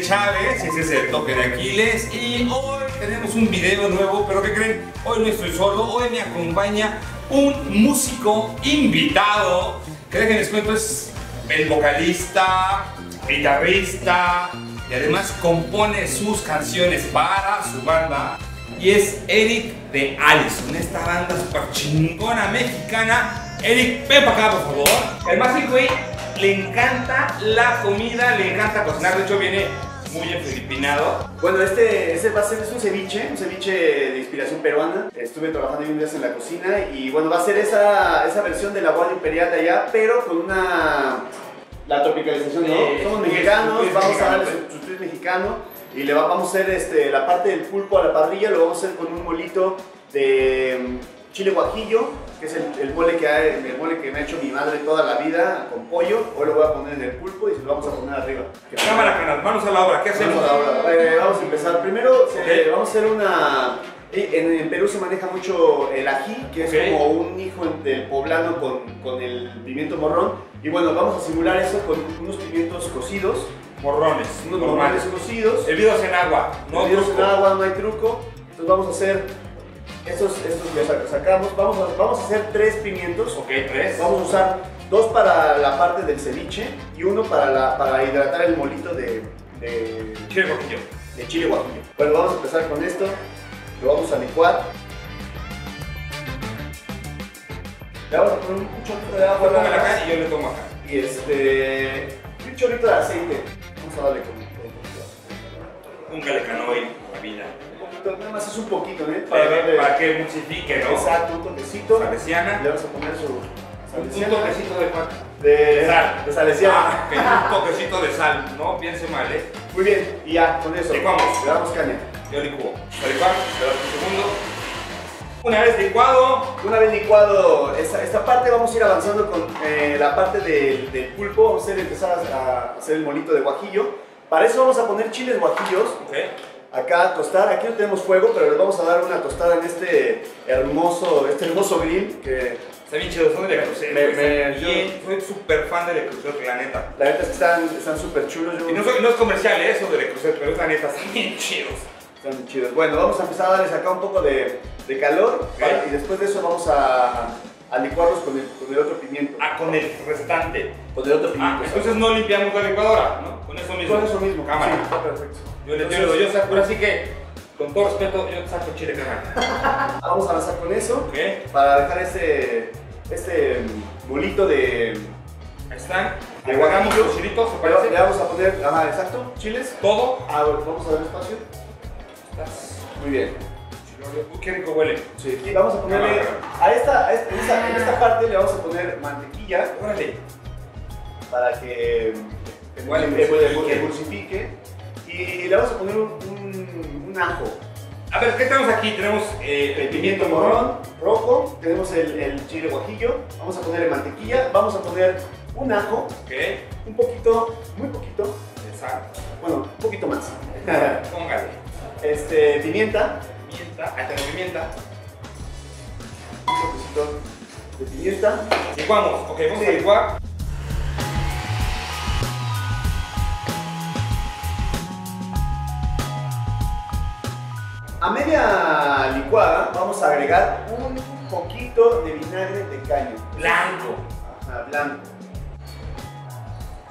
Chávez, ese es el toque de Aquiles y hoy tenemos un video nuevo, pero ¿qué creen? Hoy no estoy solo, hoy me acompaña un músico invitado, que que les cuento es el vocalista, guitarrista y además compone sus canciones para su banda y es Eric de Allison, esta banda super chingona mexicana. Eric, ven para acá por favor. El más güey le encanta la comida, le encanta cocinar, de hecho viene muy filipinado. Bueno, este, este va a ser es un ceviche, un ceviche de inspiración peruana. Estuve trabajando un días en la cocina y bueno, va a ser esa, esa versión de la guardia imperial de allá, pero con una... La tropicalización, ¿no? Somos mexicanos, vamos a darle su, su mexicano y le vamos a hacer este, la parte del pulpo a la parrilla, lo vamos a hacer con un molito de chile guajillo, que es el, mole, que el mole que me ha hecho mi madre toda la vida con pollo. Hoy lo voy a poner en el pulpo y se lo vamos a poner arriba. Cámara, canal, manos a la obra, ¿qué hacemos? Eh, vamos a empezar. Primero eh, vamos a hacer una... En, Perú se maneja mucho el ají, que es como un hijo del poblano con, con el pimiento morrón. Y bueno, vamos a simular eso con unos pimientos cocidos morrones. Unos normales cocidos. Hervidos en agua. No Hervidos en agua, no hay truco. Entonces vamos a hacer estos, estos que sacamos. Vamos a, vamos a hacer tres pimientos. Ok, tres. Vamos a usar dos para la parte del ceviche y uno para, la, para hidratar el molito de, de chile guajillo. De chile guajillo. Bueno, vamos a empezar con esto. Lo vamos a licuar. Le vamos a poner un chorrito de agua. acá y yo le tomo acá. Y este. un chorrito de aceite. Vamos a darle con, un calecanoil, la vida. Nada más es un poquito, ¿eh? Para, para, para que emulsifique, ¿no? Exacto, un toquecito. Salesiana. Le vamos a poner su. Salesiana. Un toquecito de cuánto? De, sal. De salesiana. Ah, un toquecito de sal, no piense mal, ¿eh? Muy bien, y ya, con eso. Licuamos. Le damos caña. Yo licuo. Licuar, le damos un segundo. Una vez licuado. Una vez licuado esta, esta parte, vamos a ir avanzando con eh, la parte del, del, pulpo. Vamos a empezar a, hacer el molito de guajillo. Para eso vamos a poner chiles guajillos. Okay. Acá a tostar. Aquí no tenemos fuego, pero les vamos a dar una tostada en este hermoso, este hermoso grill que Está bien chido, son de Creuset. Me, me, yo soy súper fan de Creuset, la neta. La neta es que están súper chulos. Yo... Y no, soy, no es comercial ¿eh? eso de Creuset, pero es la neta, están bien chidos. Están chidos. Bueno, vamos a empezar a darles acá un poco de, de calor y después de eso vamos a, a licuarlos con el, con el, otro pimiento. Ah, con el restante. Con el otro pimiento. Ah, entonces no limpiamos la licuadora, ¿no? Con eso mismo. Con eso mismo. Cámara. Sí, está perfecto. Yo le tiro, yo saco, así que con todo respeto, yo saco chile cámara. vamos a avanzar con eso. Okay. Para dejar este, este bolito de... Ahí están. De guajillo. chilitos, ¿se parece? Le vamos a poner, ajá, exacto, chiles. Todo. Ah, vamos a dar espacio. Muy bien. Qué rico huele. Sí. Y vamos a ponerle a esta, a esta, en, esta, en esta parte le vamos a poner mantequilla. Órale. Para que emulsifique. Y le vamos a poner un, un, un, ajo. A ver, ¿qué tenemos aquí? Tenemos eh, el pimiento morrón rojo, tenemos el, el, chile guajillo, vamos a ponerle mantequilla, vamos a poner un ajo, okay. un poquito, muy poquito, exacto, bueno, un poquito más. Póngale. Este, pimienta. Ahí tengo pimienta. Un poquito de pimienta. Licuamos, ok, vamos sí. a licuar. A media licuada vamos a agregar un poquito de vinagre de caño. Blanco. Ajá, blanco.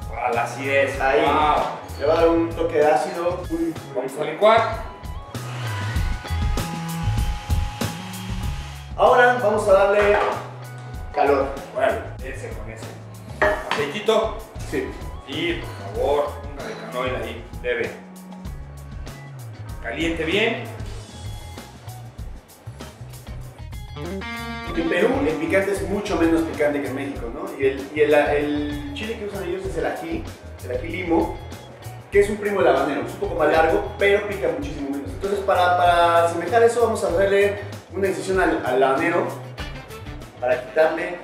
Para la acidez. Ahí. Wow. Le va a dar un toque de ácido. Uy, vamos a licuar. Ahora vamos a darle calor. Bueno, ese con ese. Aceitito. Sí. Y por favor, una de canoil ahí, leve. Caliente bien. En Perú el picante es mucho menos picante que en México, ¿no? Y el, y el, el chile que usan ellos es el ají, el ají limo, que es un primo del habanero, es un poco más largo, pero pica muchísimo menos. Entonces para, para asemejar eso vamos a darle una incisión al, al para quitarle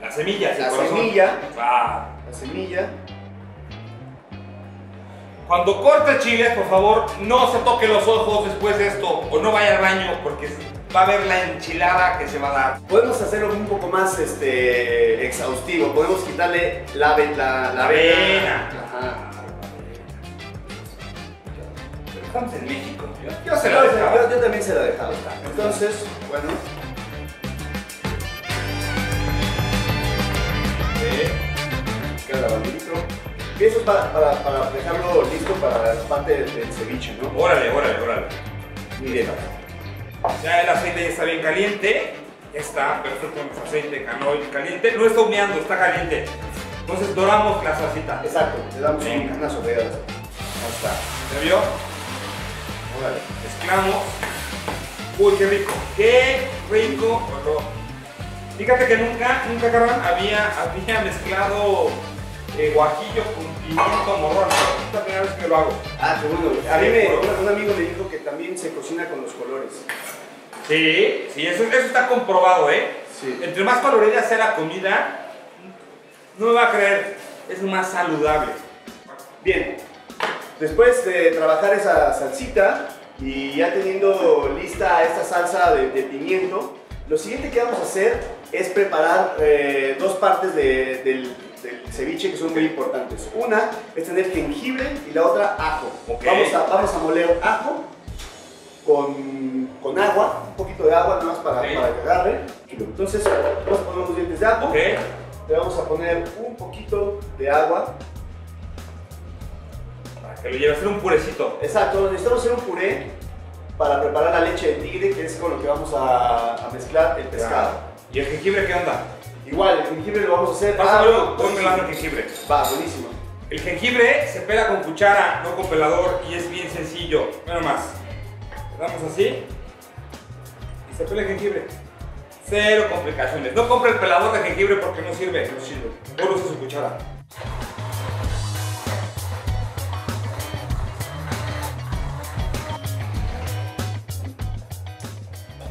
la semilla, la semilla, ah. la semilla. Cuando corte chiles, por favor, no se toque los ojos después de esto o no vaya al baño porque va a ver la enchilada que se va a dar. Podemos hacerlo un poco más este, exhaustivo, podemos quitarle la, la, la, la. Ajá. Estamos en México. Yo, yo se Entonces, dejaba. yo, yo también se la dejaba. Entonces, bueno. Queda el bandito. Y eso es para, para, para dejarlo listo para la parte del, del ceviche, ¿no? Órale, órale, órale. Bien. Ya el aceite ya está bien caliente. Está perfecto nuestro aceite caliente. No está humeando, está caliente. Entonces doramos la salsita. Exacto, le damos Venga. una sobreda. Ahí está. ¿Se vio? Órale. Mezclamos. Uy, qué rico. Qué rico. olor. Fíjate que nunca, nunca, Carmen, había, había mezclado eh, guajillo con pimiento morrón. Es la primera vez que lo hago. Ah, qué bueno. A mí me, un, un amigo me dijo que también se cocina con los colores. Sí, sí, eso, eso está comprobado, ¿eh? Sí. Entre más colorida sea la comida, no me va a creer, es más saludable. Bien, después de trabajar esa salsita y ya teniendo lista esta salsa de, de pimiento, lo siguiente que vamos a hacer es preparar eh, dos partes de- del, del ceviche que son muy importantes. Una es tener jengibre y la otra ajo. Ok. Vamos, a, vamos a moler ajo con, con agua, un poquito de agua nada más para, Ok. para que agarre. Entonces vamos a poner unos dientes de ajo. ¿Ok? Le vamos a poner un poquito de agua que lo lleve a hacer un purecito. Exacto, necesitamos hacer un puré para preparar la leche de tigre, que es con lo que vamos a, a mezclar el pescado. ¿Y el jengibre qué onda? Igual, el jengibre lo vamos a hacer. Pásamelo, Ah, voy pelando el jengibre. Va, buenísimo. El jengibre se pela con cuchara, no con pelador, y es bien sencillo. Nada más. Le damos así y se pela el jengibre. Cero complicaciones. No compre el pelador de jengibre porque no sirve. No sirve. Mejor use su cuchara.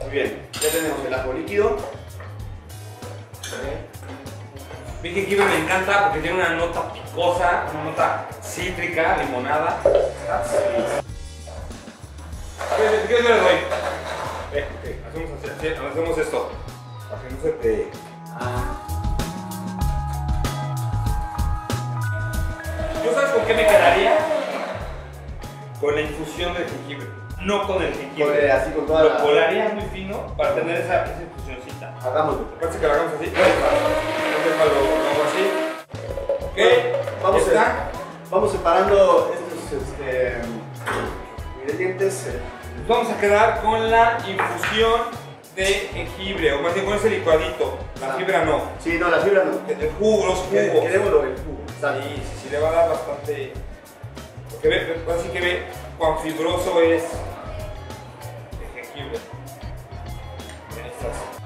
Muy bien, ya tenemos el ajo líquido. Mi jengibre me encanta porque tiene una nota picosa, una nota cítrica, limonada. ¿Qué, qué le doy? Eh, ok, hacemos, hacemos esto. Para que no se te... ¿Tú sabes con qué me quedaría? Con la infusión del jengibre, no con el jengibre. Con- así con toda Lo la- colaría muy fino para tener esa, esa infusioncita. Hagámoslo. Parece que lo hagamos así. Lo, así. Ok, Vamos, está. a- vamos separando estos este, ingredientes. Nos vamos a quedar con la infusión de jengibre, o más bien con ese licuadito. La Ah. fibra no. Sí, no, la fibra no. El jugo, los Que- jugos. Queremos lo del jugo. Sí, sí, sí, le va a dar bastante. Porque ve- así que ve cuán fibroso es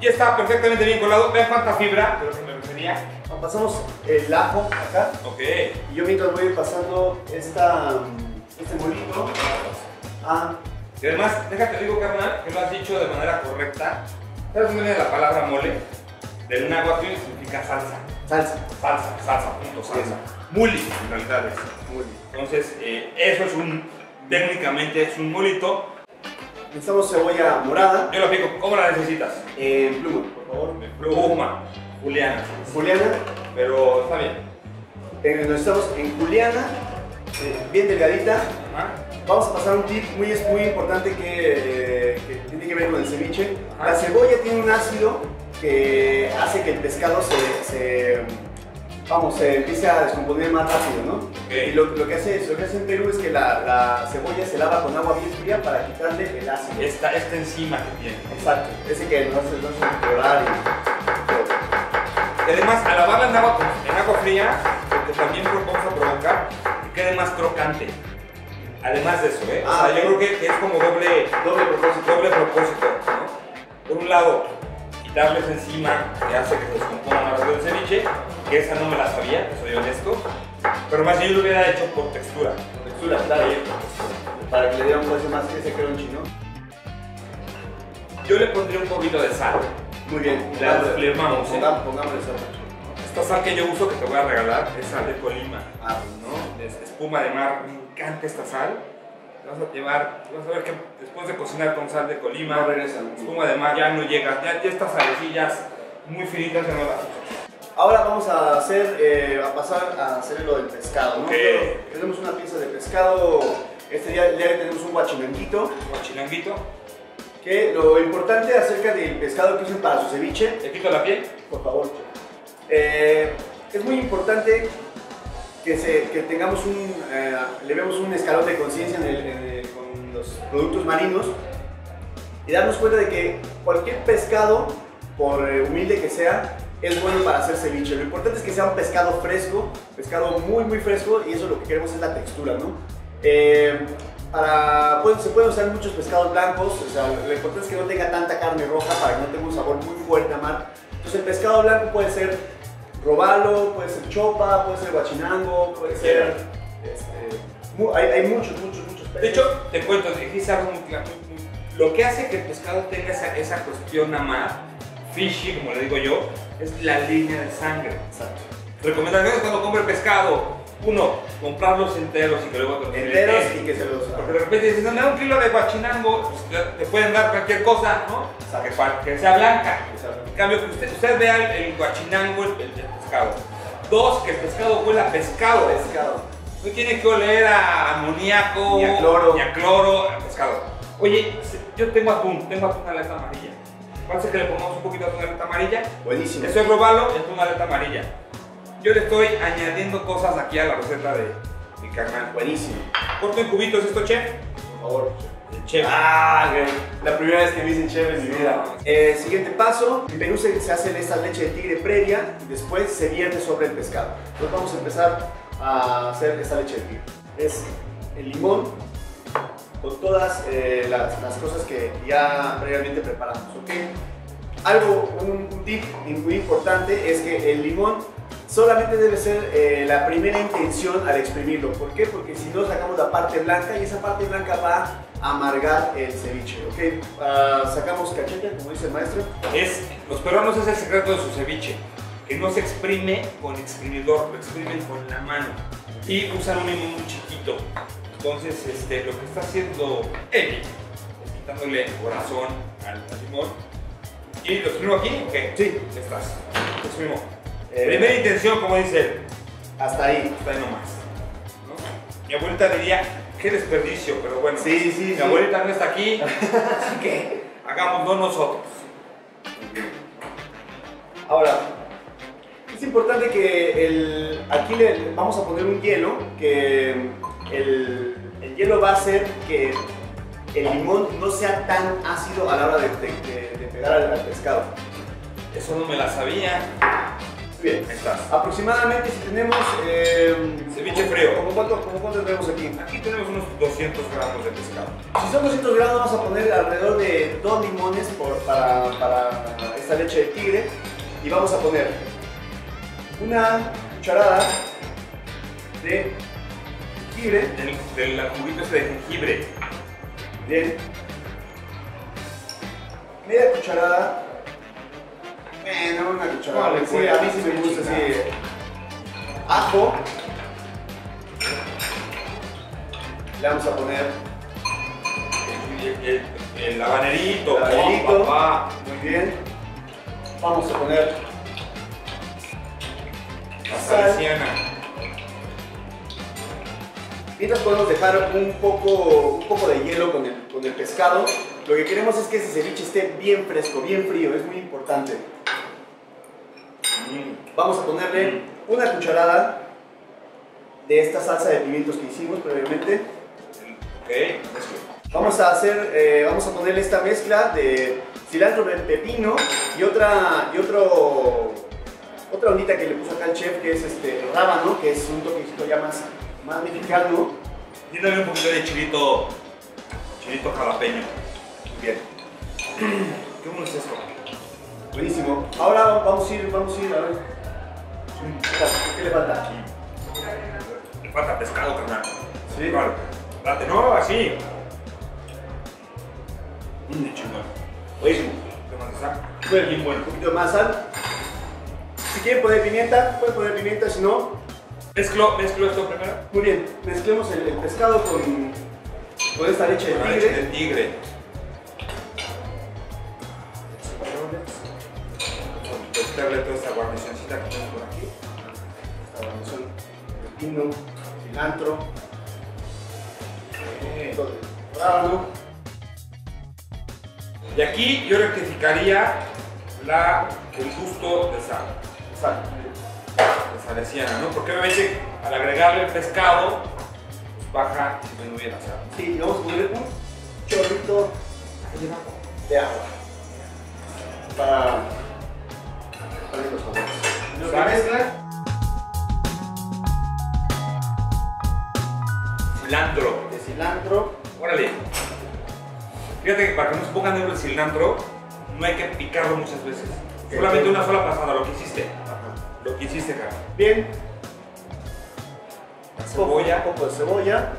Y está perfectamente bien colado. Vean cuánta fibra, de lo que me refería. Pasamos el ajo acá. Ok. Y yo mientras voy a ir pasando esta, este molito a Y además, déjate digo, carnal, que lo has dicho de manera correcta. ¿Sabes dónde viene la palabra mole? Del náhuatl significa salsa. salsa. Salsa, salsa, punto, salsa. Muli, en realidad es. Muy bien. Entonces, eh, eso es un, técnicamente es un molito. Necesitamos cebolla morada Yo lo pico, ¿cómo la necesitas? en pluma, por favor. Pluma, Juliana. Juliana, Pero está bien. eh, necesitamos en juliana, eh, bien delgadita. Ajá. Vamos a pasar un tip muy, muy importante que, eh, que tiene que ver con el ceviche. Ajá. La cebolla tiene un ácido que hace que el pescado se, se, vamos, se empiece a descomponer más rápido, ¿no? Ok. Y lo, lo que hace, lo que hace en Perú es que la, la cebolla se lava con agua bien fría para quitarle el ácido. Esta, esta enzima que tiene. Exacto, ese que nos hace, nos hace llorar y todo. Y además, al lavarla en agua, en agua fría, lo que también vamos a provocar que quede más crocante. Además de eso, ¿eh? Ah, o sea, yo creo que, que es como doble, Doble propósito. doble propósito, ¿no? Por un lado, quitarle esa enzima que hace que se descomponga más rápido el ceviche, que esa no me la sabía, que soy honesto, pero más yo lo hubiera hecho por textura. Textura, claro. Sí, por textura. Para que le diera un más ese crunchy, ¿no? Yo le pondría un poquito de sal. Muy bien. La desflemamos, ¿eh? Pongamos, pongámosle sal. Esta sal que yo uso, que te voy a regalar, es sal de Colima. Ah, ¿no? Es espuma de mar, me encanta esta sal. Vas a llevar, vas a ver que después de cocinar con sal de Colima, No regresan. espuma de mar ya no llega, ya, ya estas salecillas muy finitas ya no las Ahora vamos a hacer, eh, a pasar a hacer lo del pescado. Tenemos una pieza de pescado Este día, día tenemos un guachinanguito. Guachinanguito. Que lo importante acerca del pescado que usan para su ceviche. ¿Te quito la piel? Por favor. Eh, es muy importante que, se, que tengamos un, eh, le vemos un escalón de conciencia en el- en el- con los productos marinos y darnos cuenta de que cualquier pescado, por humilde que sea, es bueno para hacer ceviche. Lo importante es que sea un pescado fresco, pescado muy muy fresco y eso lo que queremos es la textura, ¿no? Eh, para, pues, se pueden usar muchos pescados blancos, o sea, lo importante es que no tenga tanta carne roja para que no tenga un sabor muy fuerte a mar. Entonces el pescado blanco puede ser robalo, puede ser chopa, puede ser guachinango, puede ser... este, hay, hay muchos, muchos, muchos peces. De hecho, te cuento, dijiste algo muy claro. Lo que hace que el pescado tenga esa, esa cuestión a mar, fishy, como le digo yo, es la línea de sangre. Exacto. Recomendaciones cuando compre pescado. Uno, comprarlos enteros y que luego te Enteros te- y que se los... Porque de repente dices, no, me da un kilo de guachinango, pues te- pueden dar cualquier cosa, ¿no? Exacto. Que, sea blanca. Exacto. En cambio, que usted, usted vea el, guachinango, el, el- pescado. Dos, que el pescado huela a pescado. Pescado. No tiene que oler a amoníaco, Ni a cloro. ni a cloro, a pescado. Oye, yo tengo atún, tengo atún aleta amarilla. Parece que le pongamos un poquito de atún aleta amarilla. Buenísimo. Eso es robalo y atún aleta amarilla. Yo le estoy añadiendo cosas aquí a la receta de mi carnal. Buenísimo. Corto en cubitos esto, chef. Por favor. El chef. Ah, güey. La primera vez que me dicen chef en mi vida. Eh, siguiente paso, en Perú se, se hace esta leche de tigre previa y después se vierte sobre el pescado. Entonces vamos a empezar a hacer esta leche de tigre. Es el limón con todas eh, las, las cosas que ya previamente preparamos, ¿ok? Algo, un, tip muy importante es que el limón solamente debe ser eh, la primera intención al exprimirlo. ¿Por qué? Porque si no sacamos la parte blanca y esa parte blanca va a amargar el ceviche, ¿ok? Ah, sacamos cachete, como dice el maestro. Es, los peruanos es el secreto de su ceviche, que no se exprime con exprimidor, lo exprimen con la mano y usan un limón muy chiquito. Entonces, este, lo que está haciendo Eli es quitándole el corazón al, limón. ¿Y lo exprimo aquí? Ok. Sí. Estás. Lo exprimo. Eh, Primera intención, como dice él, Hasta ahí. está ahí nomás. ¿no? Mi abuelita diría, qué desperdicio, pero bueno. Sí, sí, Mi sí. abuelita no está aquí, así que hagámoslo nosotros. Ahora, es importante que el, aquí le vamos a poner un hielo, que el, el hielo va a hacer que el limón no sea tan ácido a la hora de, de- de- de pegar al, pescado. Eso no me la sabía. Bien. Ahí estás. Aproximadamente si tenemos... eh, Ceviche frío. ¿Cómo cuánto, cómo cuánto tenemos aquí? Aquí tenemos unos 200 gramos de pescado. Si son 200 gramos vamos a poner alrededor de dos limones por- para, para esta leche de tigre y vamos a poner una cucharada de jengibre, Del, del juguito ese de jengibre. bien, media cucharada, bueno, una cucharada, Vale, sí, a mí sí me gusta así, ajo, le vamos a poner El, el, el, habanerito. El habanerito. oh, muy bien, vamos a poner La Sal. salesiana. Mientras podemos dejar un poco, un poco de hielo con el, con el pescado. Lo que queremos es que ese ceviche esté bien fresco, bien frío, es muy importante. Vamos a ponerle una cucharada de esta salsa de pimientos que hicimos previamente. Ok, mezclo. Vamos a hacer, eh, vamos a ponerle esta mezcla de cilantro de pepino y otra, y otro, otra ondita que le puso acá el chef que es este el rábano, que es un toquecito ya más, más mexicano. Y dale un poquito de chilito, chilito jalapeño. Bien. ¿Qué bueno es esto? Buenísimo. Ahora vamos a ir, vamos a ir a ver. ¿Qué le falta? Le falta pescado, carnal. Sí. Vale. Date, no, así. Mmm, chingón. Buenísimo. Bueno. Un poquito más sal. Si quieren poner pimienta, pueden poner pimienta, si no, Mezclo, mezclo esto primero. muy bien. Mezclemos el, el pescado con, con esta leche de tigre. leche de tigre. Meterle toda esta guarnicioncita que tenemos por aquí. Esta guarnición de pepino, cilantro. Rábano. Y aquí yo rectificaría la, el gusto de sal, Exacto. De salesiana, ¿no? Porque obviamente al agregarle el pescado, pues baja y disminuye la sal. Sí, vamos a poner un chorrito de agua para, para los sabores. Lo que mezcla, Cilantro. de cilantro. Órale. Fíjate que para que no se ponga negro el cilantro, no hay que picarlo muchas veces. Solamente una sola pasada, lo que hiciste. Lo que hiciste, cara. Bien, La cebolla. un poco de cebolla.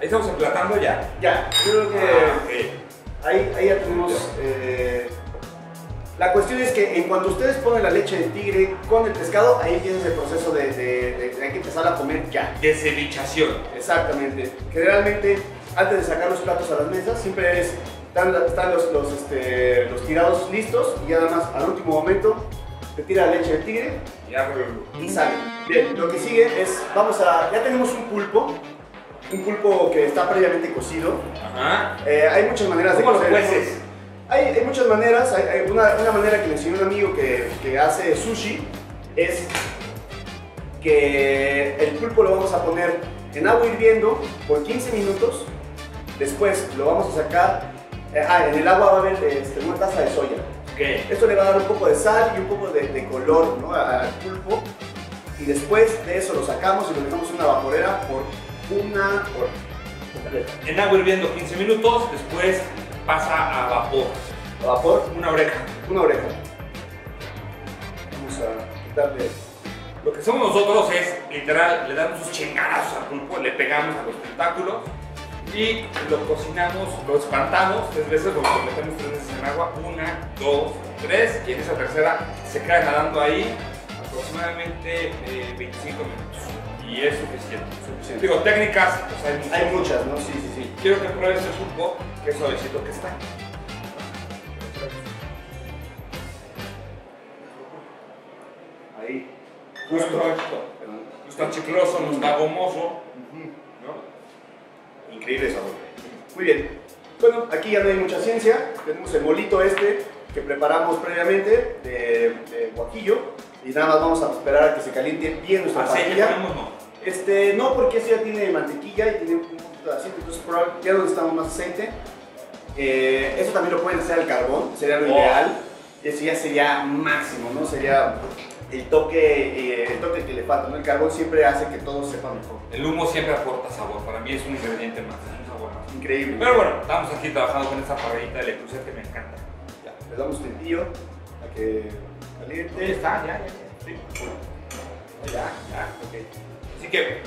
Ahí estamos emplatando ya. Ya, yo creo que Ah, ok. ahí, ahí ya tenemos. eh, la cuestión es que en cuanto ustedes ponen la leche de tigre con el pescado, ahí empieza el proceso de, de- de- de- hay que empezar a comer ya. De cevichación. Exactamente. Generalmente, antes de sacar los platos a las mesas, siempre es, están, están los, los, este, los tirados listos y ya nada más al último momento te tira la leche de tigre Ya, y sale. Bien, lo que sigue es, vamos a, ya tenemos un pulpo, un pulpo que está previamente cocido. Ajá. Eh, hay muchas maneras de ¿Cómo lo cocer. cueces? Hay, hay muchas maneras. Hay, hay una, una manera que me enseñó un amigo que, que hace sushi es que el pulpo lo vamos a poner en agua hirviendo por 15 minutos. Después lo vamos a sacar. Eh, ah, en el agua va a haber este, una taza de soya. Ok. Esto le va a dar un poco de sal y un poco de, de color ¿no? al pulpo. Y después de eso lo sacamos y lo dejamos en una vaporera por una hora. En agua hirviendo 15 minutos, después pasa a vapor. A vapor, Una oreja. una oreja. Vamos a quitarle Lo que somos nosotros es, literal, le damos sus chingarazos al pulpo, le pegamos a los tentáculos y lo cocinamos, lo espantamos tres veces, lo metemos tres veces en agua, una, dos, tres, y en esa tercera se queda nadando ahí aproximadamente eh, 25 minutos. Y es suficiente. Suficiente. Digo, técnicas, pues hay muchas. Hay muchas, ¿no? Sí, sí, sí. Quiero que pruebes el pulpo, que suavecito que está. Ahí. Justo, Perdón. no está chicloso, no está gomoso. ¿no? Increíble sabor. Muy bien. Bueno, aquí ya no hay mucha ciencia. Tenemos el molito este que preparamos previamente de, de guajillo. Y nada más vamos a esperar a que se caliente bien nuestra ponemos no. Este, no, porque este ya tiene mantequilla y tiene un poquito de aceite, entonces probablemente ya no necesitamos más aceite. Eh, eso también lo pueden hacer al carbón, sería lo Oh. ideal. Eso ya sería máximo, ¿no? Sería el toque, eh, el toque que le falta, ¿no? El carbón siempre hace que todo sepa mejor. El humo siempre aporta sabor, para mí es un ingrediente más, es un sabor más. Increíble. Pero bueno, estamos aquí trabajando con esta parrillita de Le Creuset que me encanta. Ya, le damos tentillo a que Ya caliente. está, ya, ya, ya. Sí. Ya, ya, ok. Así que,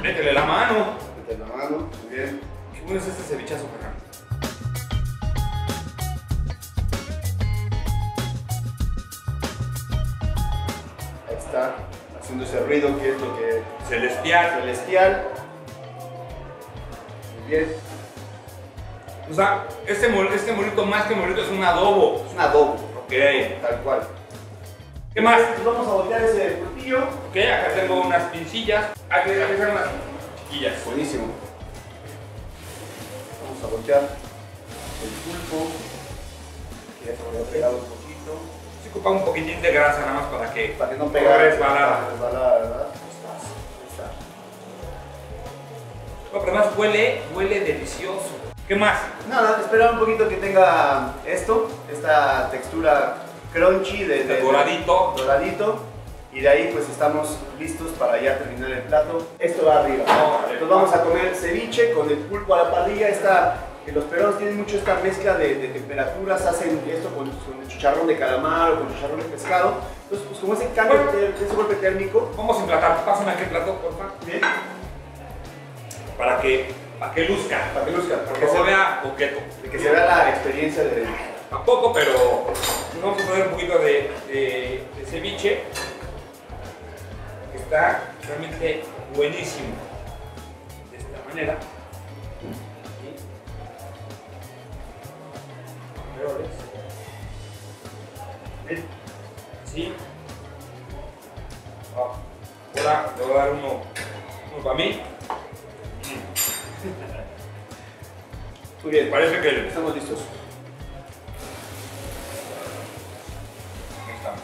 métele la mano. Mete la mano, muy bien. Qué bueno es este cevichazo, Fernando. Haciendo ese ruido que es lo que Celestial. celestial. Muy bien. O sea, este, mol- este molito más que molito es un adobo. Es un adobo, Ok. tal cual. ¿Qué más? Entonces vamos a voltear ese pulpillo. Ok, acá tengo unas pincillas. Hay que hacer unas chiquillas. Buenísimo. Vamos a voltear el pulpo. Que ya se me ha pegado un poquito. Ocupa un poquitín de grasa nada más para que Para que no no pegue. está. No, pero además huele, huele delicioso. ¿Qué más? Nada, esperar un poquito que tenga esto, esta textura crunchy de, doradito. doradito. Y de ahí pues estamos listos para ya terminar el plato. Esto va arriba. Órale. Entonces vamos a comer ceviche con el pulpo a la parrilla. Esta, que los peruanos tienen mucho esta mezcla de, de temperaturas, hacen esto con, con el chicharrón de calamar o con chicharrón de pescado. Entonces pues como ese cambio, Bueno. de, ese golpe térmico, Vamos a emplatar. Pásame aquel plato, por favor. bien, Para que, para que luzca. para que luzca, Para que se vea coqueto. de que se vea la experiencia de... Tampoco, pero vamos a poner un poquito de, de- de ceviche. Que está realmente buenísimo. De esta manera. Ah. Ahora le voy a dar uno, uno para mí. Muy bien, Parece que estamos listos. Ahí está.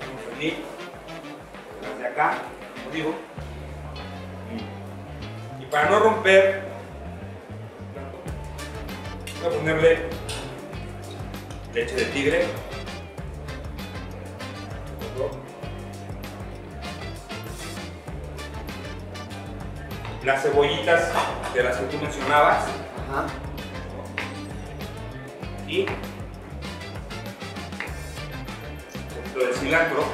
Vamos a venir desde acá, como digo. Y para no romper, leche de tigre. Las cebollitas de las que tú mencionabas. Ajá. y un poquito de cilantro.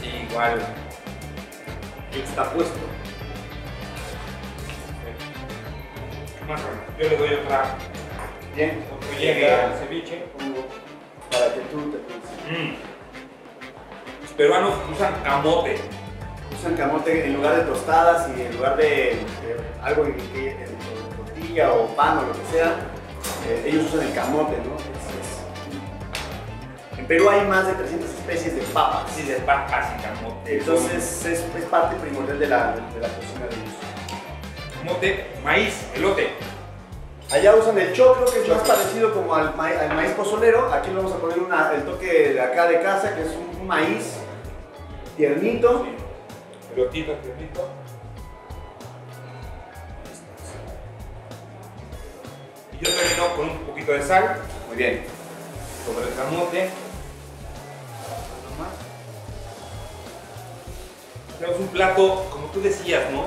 Sí, igual. Está puesto. Más o menos. Yo le doy otra, Bien. otro llegue al ceviche. Para que tú te pienses. Mm. Los peruanos usan camote. Usan camote en lugar de tostadas y en lugar de, de algo en, que- en tortilla o pan o lo que sea, eh, ellos usan el camote, ¿no? Es- es- En Perú hay más de 300 especies de papas. Así de papas y camote. Entonces es, es parte primordial de la, de la cocina de ellos. Camote, maíz, elote. Allá usan el choclo, que es más parecido como al, ma- al maíz pozolero. Aquí le vamos a poner una- el toque de acá de casa, que es un maíz tiernito. Elotito, tiernito. Y yo termino con un poquito de sal Muy bien. sobre el camote. Tenemos un plato, como tú decías, ¿no?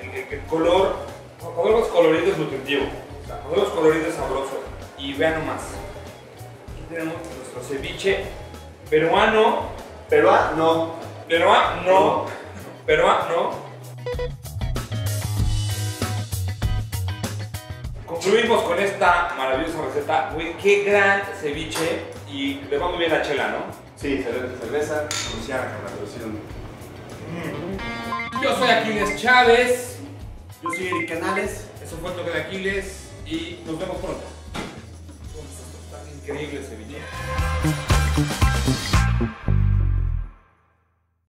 El, el- el color, cuando colorido es nutritivo. O sea, cuando vemos colorido es sabroso. Y vean nomás. Aquí tenemos nuestro ceviche peruano. Peruano, Peruano. Peruano. Concluimos con esta maravillosa receta. Güey, qué gran ceviche. Y le va muy bien la chela, ¿no? Sí, cerveza, cerveza. Luciana, carnal. Solución. Yo soy Aquiles Chávez. Yo soy Eric Canales. Eso fue el toque de Aquiles. Y nos vemos pronto. Está increíble ese ceviche.